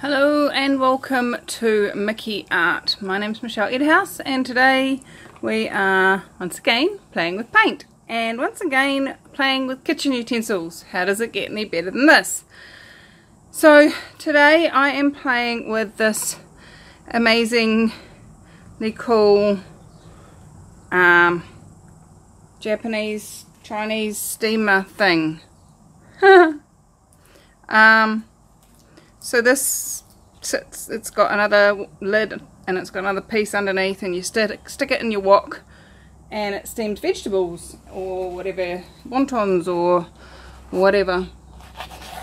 Hello and welcome to McE Art. My name is Michelle Edhouse and today we are once again playing with paint and once again playing with kitchen utensils. How does it get any better than this? So today I am playing with this amazingly cool um, Japanese Chinese steamer thing. um, so this sits, it's got another lid and it's got another piece underneath and you stick, it in your wok and it steams vegetables or whatever, wontons or whatever.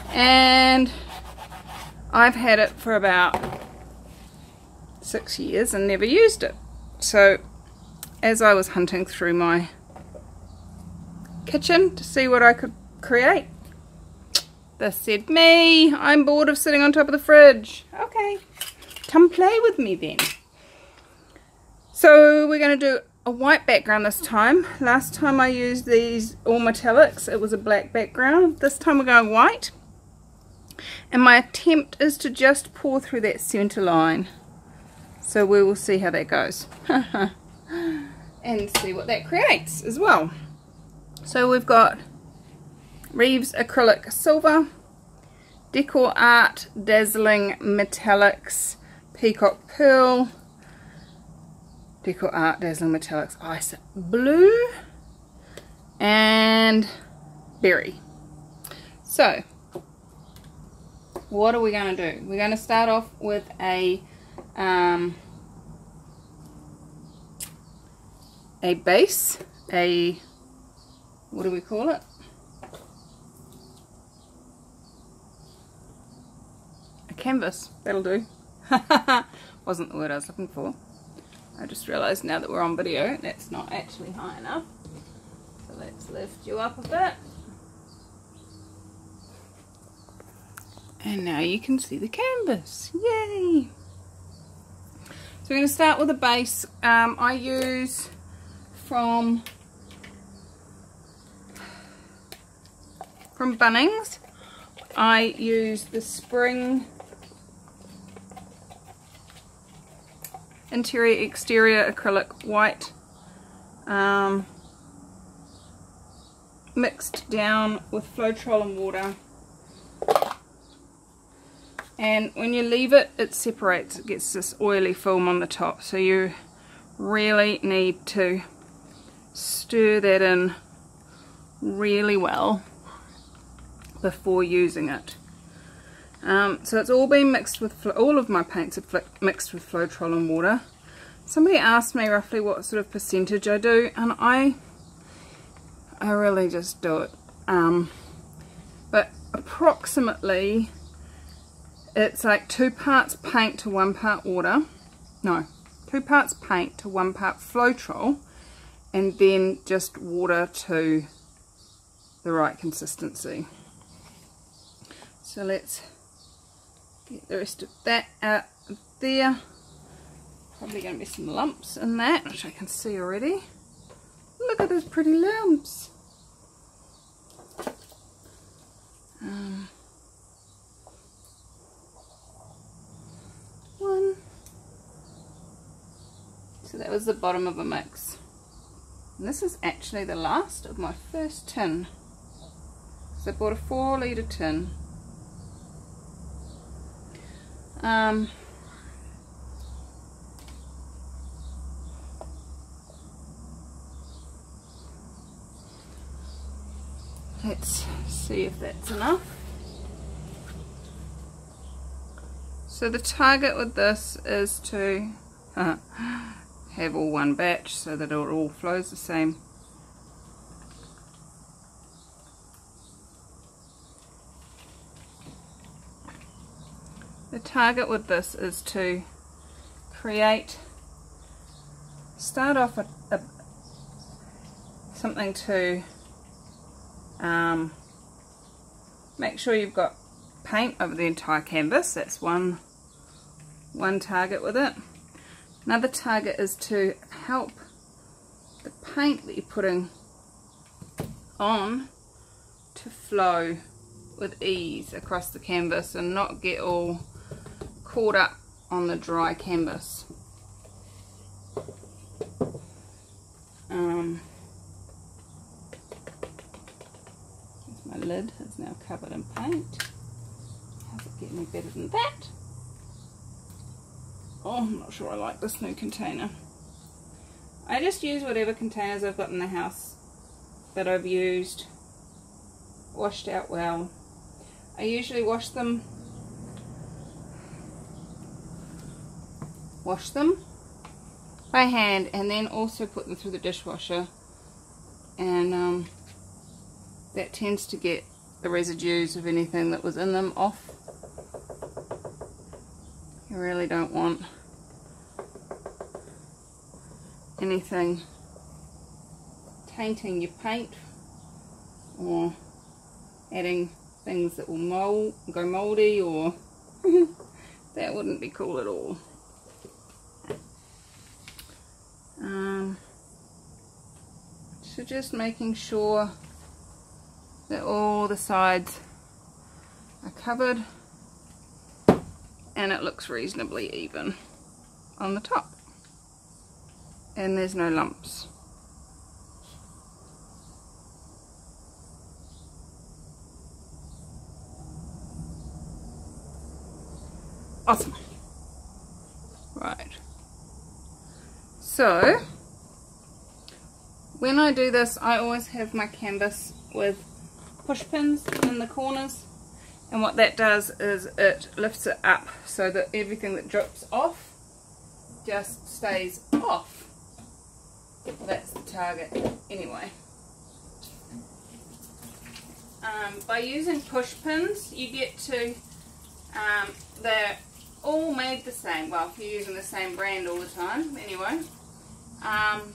And I've had it for about six years and never used it. So as I was hunting through my kitchen to see what I could create, this said, me, I'm bored of sitting on top of the fridge. Okay, come play with me then. So we're going to do a white background this time. Last time I used these all metallics, it was a black background. This time we're going white. And my attempt is to just pour through that center line. So we will see how that goes. and see what that creates as well. So we've got Reeves Acrylic Silver, DecoArt Dazzling Metallics Peacock Pearl, DecoArt Dazzling Metallics Ice Blue, and Berry. So, what are we going to do? We're going to start off with a um, a base, a what do we call it? Canvas, that'll do. Wasn't the word I was looking for. I just realised now that we're on video, that's not actually high enough. So let's lift you up a bit. And now you can see the canvas. Yay! So we're going to start with a base. Um, I use from from Bunnings. I use the Spring interior exterior acrylic white um, mixed down with Floetrol and water and when you leave it it separates it gets this oily film on the top so you really need to stir that in really well before using it. Um, so it's all been mixed with, all of my paints are mixed with Floetrol and water. Somebody asked me roughly what sort of percentage I do and I, I really just do it. Um, but approximately it's like two parts paint to one part water. No, two parts paint to one part Floetrol and then just water to the right consistency. So let's the rest of that out there. Probably going to be some lumps in that, which I can see already. Look at those pretty lumps. Um, one. So that was the bottom of a mix. And this is actually the last of my first tin. So I bought a four litre tin. Um, let's see if that's enough. So the target with this is to have all one batch so that it all flows the same. Target with this is to create, start off with a something to um, make sure you've got paint over the entire canvas, that's one, one target with it. Another target is to help the paint that you're putting on to flow with ease across the canvas and not get all caught up on the dry canvas. Um, my lid is now covered in paint. How's it get any better than that? Oh, I'm not sure I like this new container. I just use whatever containers I've got in the house that I've used, washed out well. I usually wash them wash them by hand and then also put them through the dishwasher and um, that tends to get the residues of anything that was in them off. You really don't want anything tainting your paint or adding things that will mold, go mouldy or that wouldn't be cool at all. Um, so just making sure that all the sides are covered and it looks reasonably even on the top and there's no lumps. Awesome. Right. So, when I do this, I always have my canvas with push pins in the corners. And what that does is it lifts it up so that everything that drips off just stays off. That's the target anyway. Um, by using push pins, you get to, um, they're all made the same. Well, if you're using the same brand all the time, anyway. Um,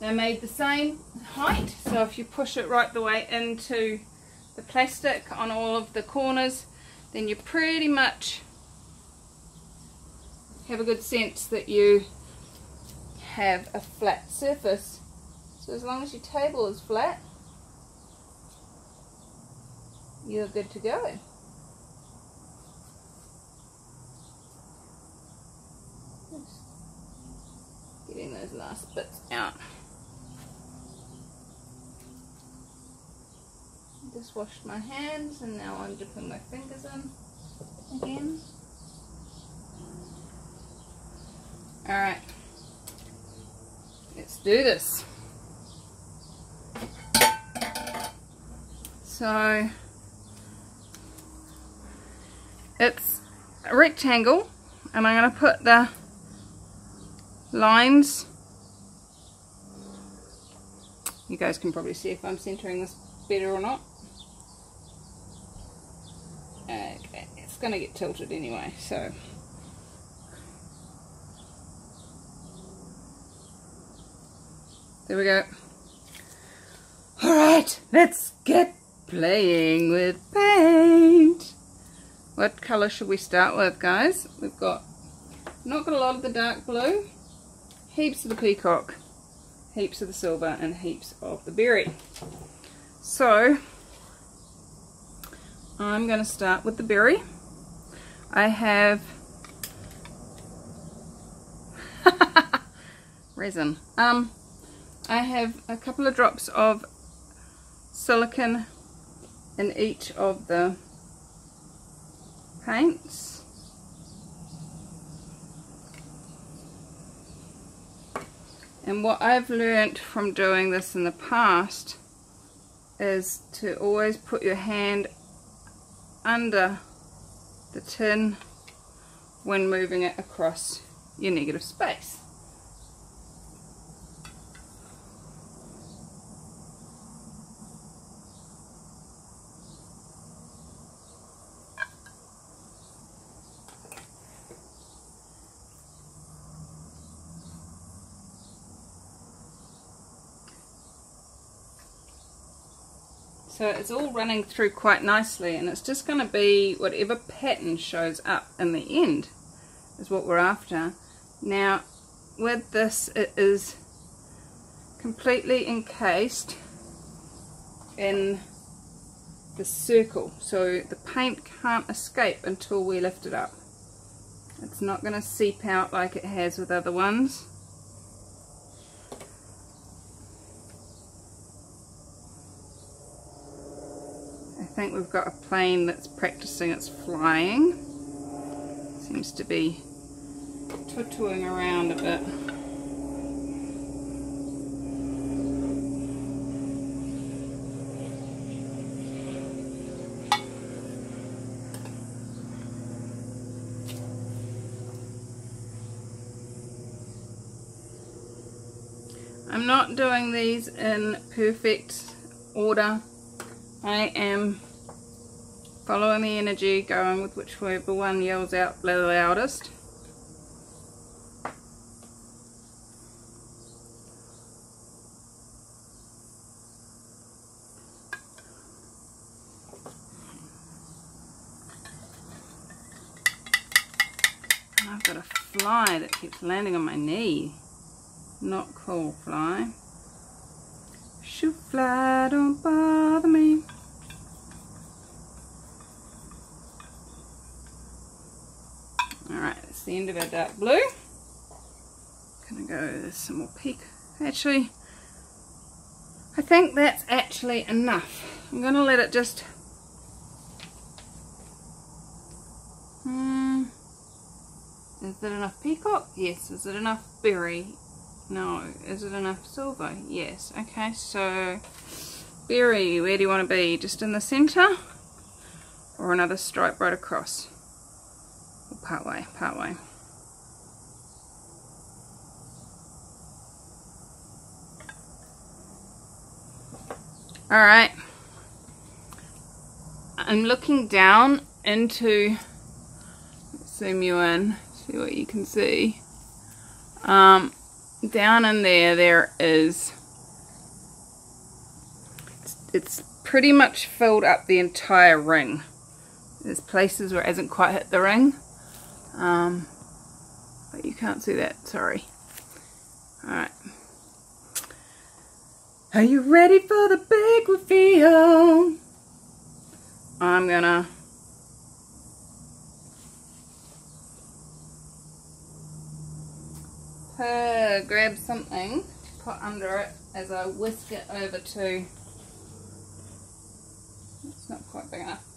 they're made the same height, so if you push it right the way into the plastic on all of the corners, then you pretty much have a good sense that you have a flat surface. So as long as your table is flat, you're good to go. Getting those last bits out. Just washed my hands and now I'm dipping my fingers in again. Alright, let's do this. So, it's a rectangle and I'm going to put the lines you guys can probably see if I'm centering this better or not okay it's going to get tilted anyway so. There we go. Alright let's get playing with paint. What colour should we start with guys? We've got not got a lot of the dark blue. Heaps of the peacock, heaps of the silver, and heaps of the berry. So, I'm going to start with the berry. I have resin. Um, I have a couple of drops of silicon in each of the paints. And what I've learned from doing this in the past is to always put your hand under the tin when moving it across your negative space. So it's all running through quite nicely and it's just going to be whatever pattern shows up in the end is what we're after. Now with this it is completely encased in the circle so the paint can't escape until we lift it up. It's not going to seep out like it has with other ones. I think we've got a plane that's practicing its flying. Seems to be tutuing around a bit. I'm not doing these in perfect order. I am following the energy, going with whichever one yells out the loudest. I've got a fly that keeps landing on my knee. Not cool fly. Shoot fly, don't bother me. Alright, that's the end of our dark blue. Gonna go some more pink. Actually, I think that's actually enough. I'm gonna let it just Hmm. Is it enough peacock? Yes. Is it enough berry? No. Is it enough silver? Yes. Okay, so berry, where do you want to be? Just in the centre? Or another stripe right across? Part way, part way. Alright. I'm looking down into zoom you in see what you can see um, down in there there is it's, it's pretty much filled up the entire ring there's places where it hasn't quite hit the ring um, but you can't see that sorry. Alright. Are you ready for the big reveal? I'm gonna uh, grab something to put under it as I whisk it over to it's not quite big enough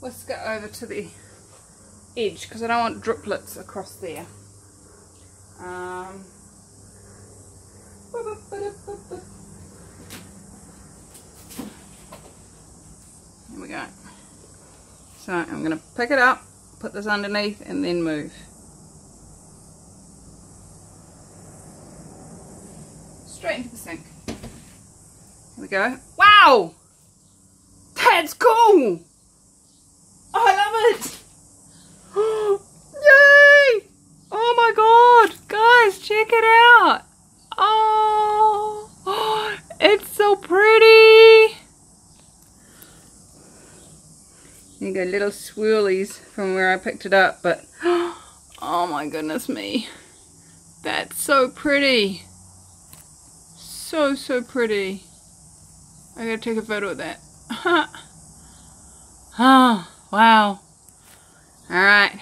whisk it over to the edge because I don't want driplets across there um, here we go so I'm going to pick it up put this underneath and then move straight into the sink. Here we go. Wow! That's cool! Oh, I love it! Yay! Oh my god! Guys, check it out! Oh! It's so pretty! You go, little swirlies from where I picked it up, but oh my goodness me. That's so pretty so, so pretty. I gotta take a photo of that. oh, wow. Alright.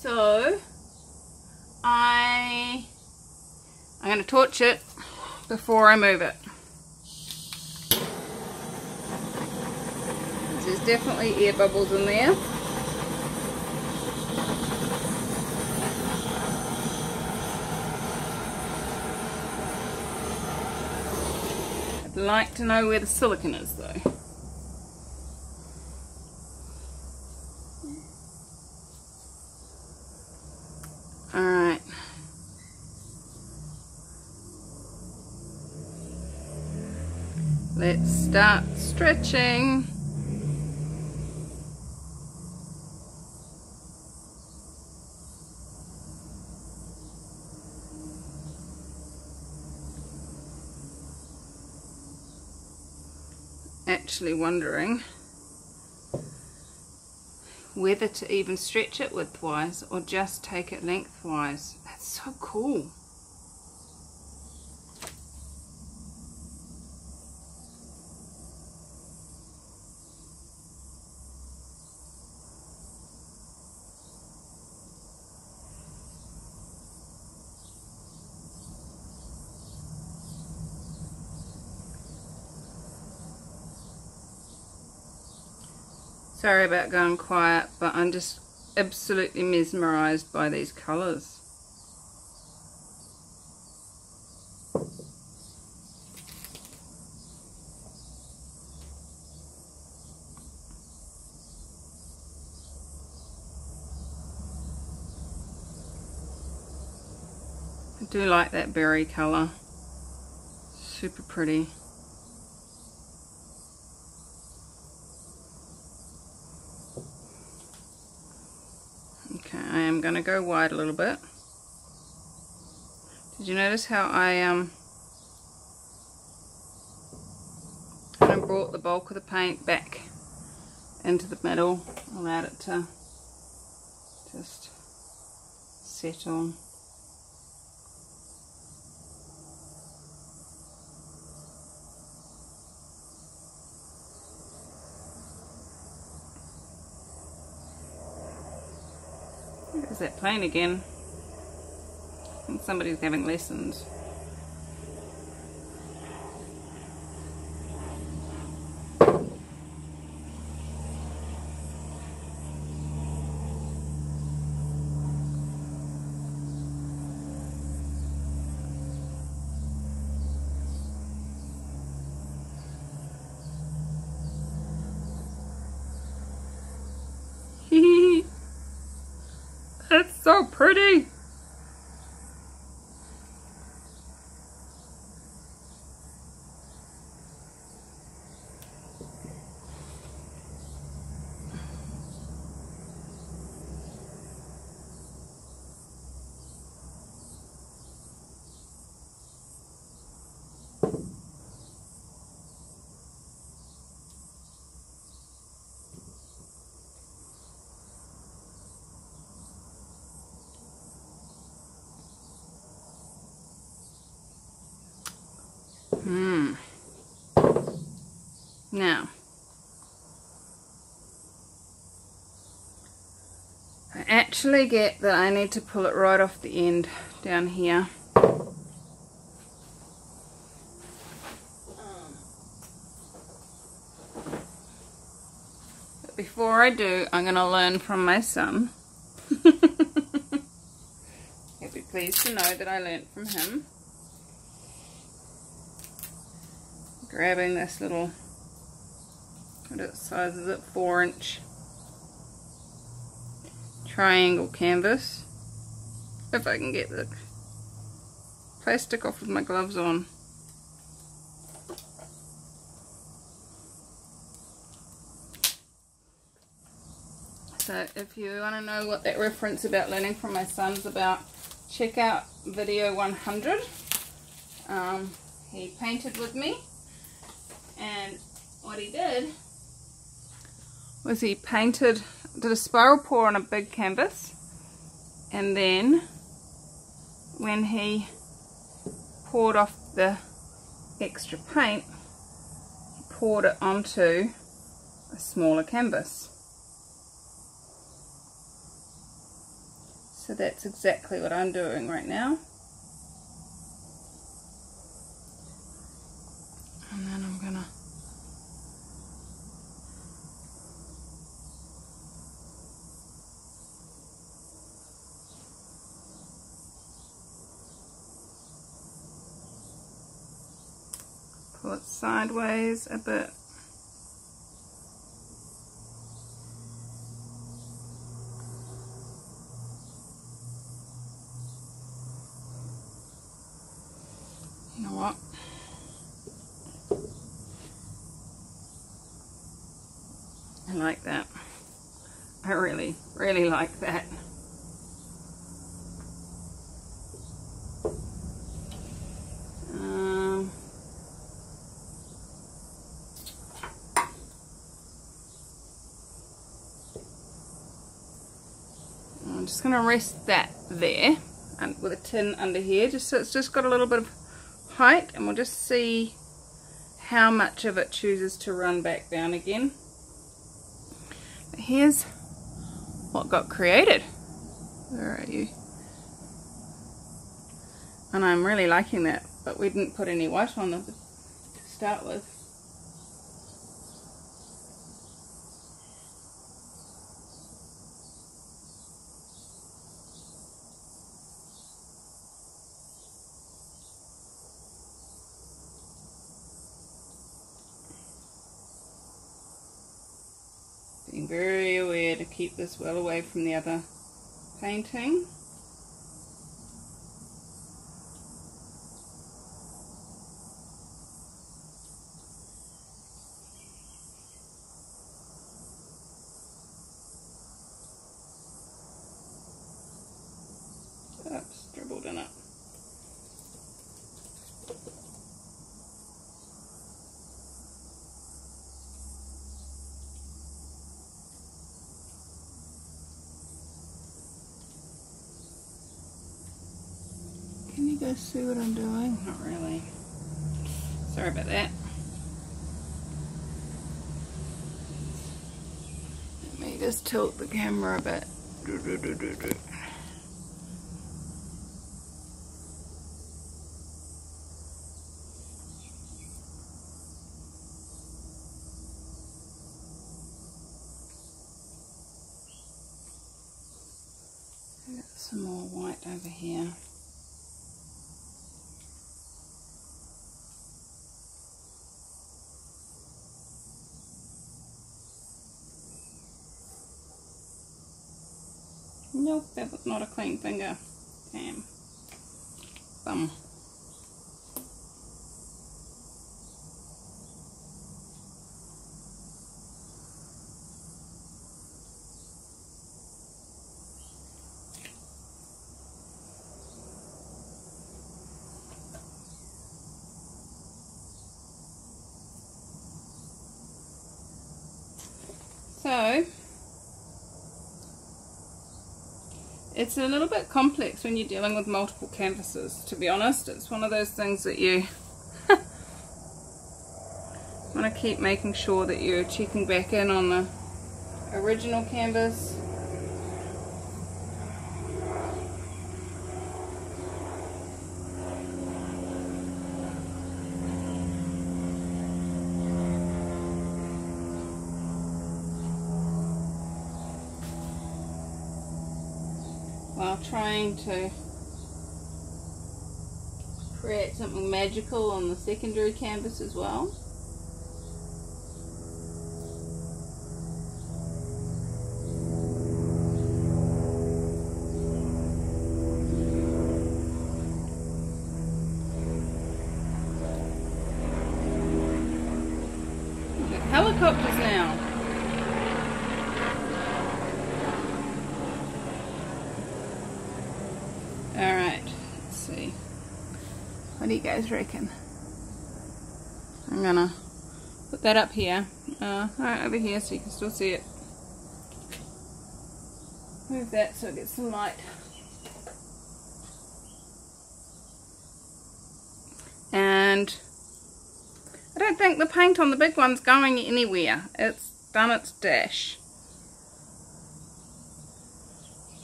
So, I, I'm going to torch it before I move it. There's definitely air bubbles in there. Like to know where the silicon is though. Alright. Let's start stretching. Actually wondering whether to even stretch it widthwise or just take it lengthwise. That's so cool. Sorry about going quiet, but I'm just absolutely mesmerized by these colors. I do like that berry colour. Super pretty. Okay, I am going to go wide a little bit. Did you notice how I um kind of brought the bulk of the paint back into the middle, allowed it to just settle. That plane again. I think somebody's having lessons. It's so pretty. Hmm. Now, I actually get that I need to pull it right off the end down here. But before I do, I'm going to learn from my son. He'll be pleased to know that I learned from him. grabbing this little, what size is it, 4 inch triangle canvas. If I can get the plastic off with my gloves on. So if you want to know what that reference about learning from my son's about, check out video 100. Um, he painted with me and what he did was he painted, did a spiral pour on a big canvas and then when he poured off the extra paint, he poured it onto a smaller canvas. So that's exactly what I'm doing right now. pull it sideways a bit. You know what? I like that. I really, really like that. Just going to rest that there and with a tin under here just so it's just got a little bit of height and we'll just see how much of it chooses to run back down again. But here's what got created. Where are you? And I'm really liking that, but we didn't put any white on them to start with. being very aware to keep this well away from the other painting. Guys see what I'm doing? Not really. Sorry about that. Let me just tilt the camera a bit. Do, do, do, do, do. Got some more white over here. Nope, that was not a clean finger. Damn. Bum. So, it's a little bit complex when you're dealing with multiple canvases, to be honest. It's one of those things that you want to keep making sure that you're checking back in on the original canvas. Trying to create something magical on the secondary canvas as well. Put that up here. Uh, right over here so you can still see it. Move that so it gets some light. And I don't think the paint on the big one's going anywhere. It's done its dash.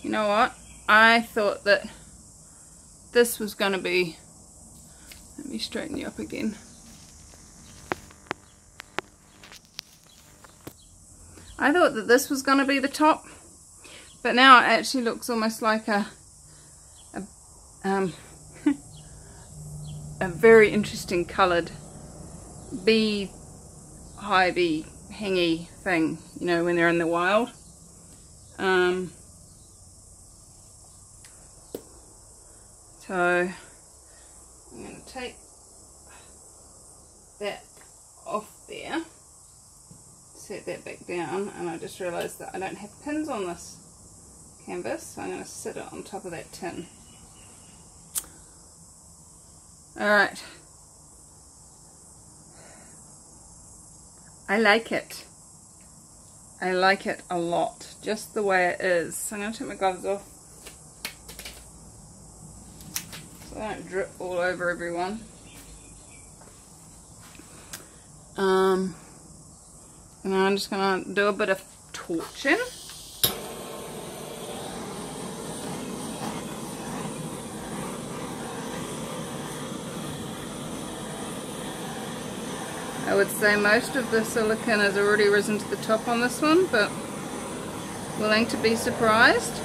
You know what? I thought that this was going to be let me straighten you up again I thought that this was going to be the top but now it actually looks almost like a a, um, a very interesting coloured bee hivey hangy thing you know when they're in the wild. Um, So I'm going to take that off there, set that back down, and I just realised that I don't have pins on this canvas, so I'm going to sit it on top of that tin. Alright. I like it. I like it a lot, just the way it is. So I'm going to take my gloves off so I don't drip all over everyone. Um, and I'm just going to do a bit of torching. I would say most of the silicone has already risen to the top on this one, but willing to be surprised.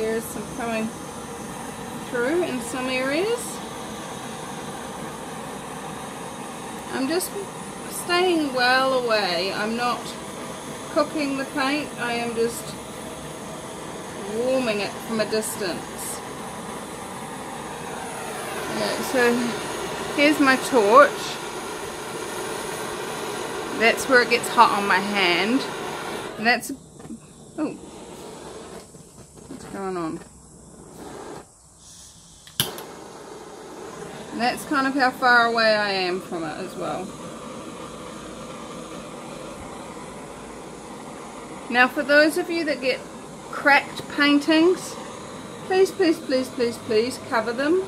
Some coming through in some areas. I'm just staying well away. I'm not cooking the paint. I am just warming it from a distance. Yeah, so here's my torch. That's where it gets hot on my hand. And that's, oh, going on? And that's kind of how far away I am from it as well. Now for those of you that get cracked paintings, please, please, please, please, please cover them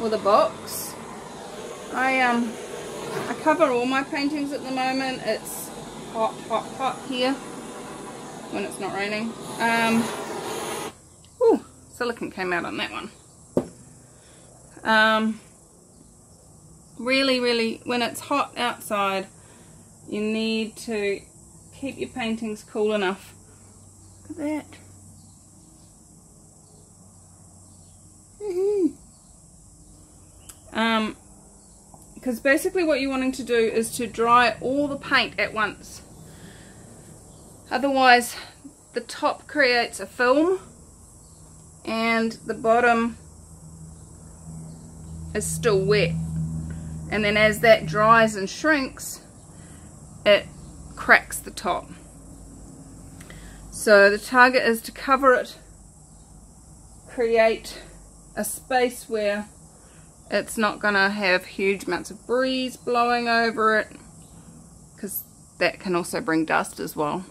with a box. I um I cover all my paintings at the moment. It's hot, hot, hot here when it's not raining. Um, silicon came out on that one. Um, really, really, when it's hot outside, you need to keep your paintings cool enough. Look at that. Um, because basically what you're wanting to do is to dry all the paint at once. Otherwise, the top creates a film and the bottom is still wet. And then as that dries and shrinks, it cracks the top. So the target is to cover it, create a space where it's not going to have huge amounts of breeze blowing over it because that can also bring dust as well.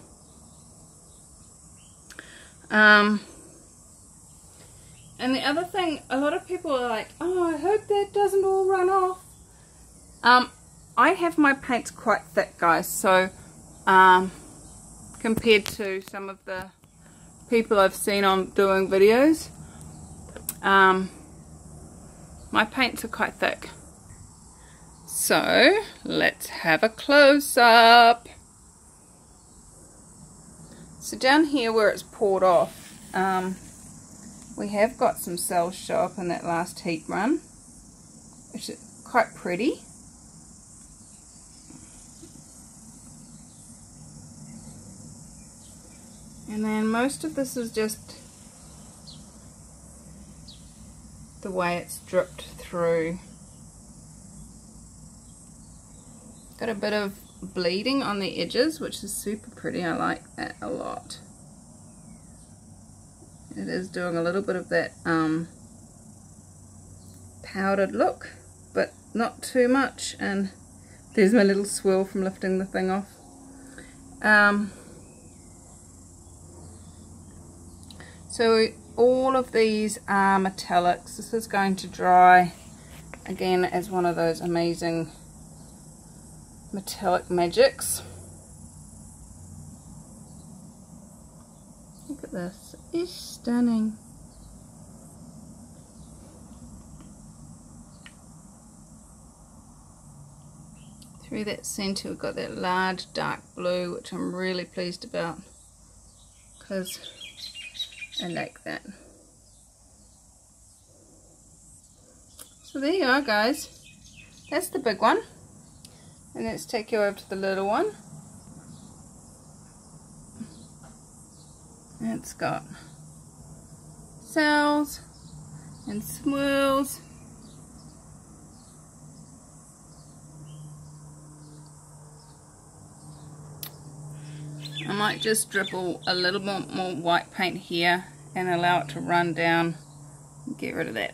Um, and the other thing, a lot of people are like, oh, I hope that doesn't all run off. Um, I have my paints quite thick, guys, so um, compared to some of the people I've seen on doing videos, um, my paints are quite thick. So, let's have a close-up. So down here where it's poured off, um, we have got some cells show up in that last heat run, which is quite pretty. And then most of this is just the way it's dripped through. Got a bit of bleeding on the edges, which is super pretty. I like that a lot. It is doing a little bit of that um, powdered look, but not too much. And there's my little swirl from lifting the thing off. Um, so all of these are metallics. This is going to dry again as one of those amazing metallic magics. Look at this. It's stunning. Through that centre we've got that large dark blue which I'm really pleased about because I like that. So there you are guys. That's the big one. And let's take you over to the little one. It's got cells and swirls. I might just dribble a little bit more white paint here and allow it to run down get rid of that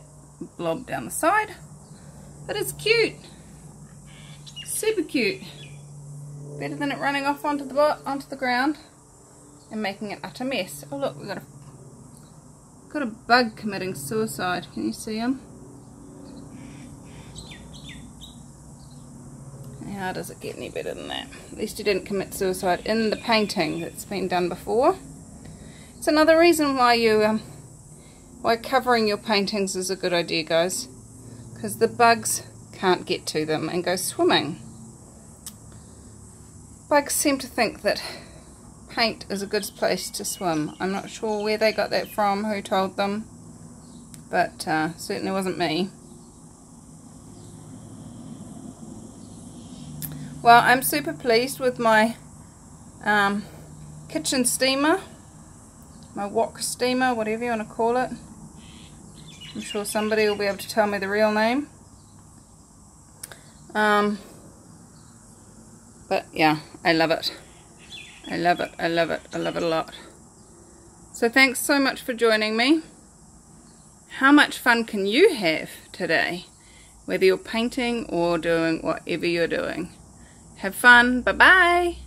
blob down the side. But it's cute super cute. Better than it running off onto the onto the ground and making an utter mess. Oh look we've got a got a bug committing suicide. Can you see him? How does it get any better than that? At least he didn't commit suicide in the painting that's been done before. It's another reason why you um, why covering your paintings is a good idea guys. Because the bugs can't get to them and go swimming. Bugs seem to think that paint is a good place to swim. I'm not sure where they got that from, who told them. but uh, certainly wasn't me. Well, I'm super pleased with my um, kitchen steamer, my wok steamer, whatever you want to call it. I'm sure somebody will be able to tell me the real name. Um, but yeah, I love it. I love it. I love it. I love it a lot. So thanks so much for joining me. How much fun can you have today? Whether you're painting or doing whatever you're doing. Have fun. Bye-bye.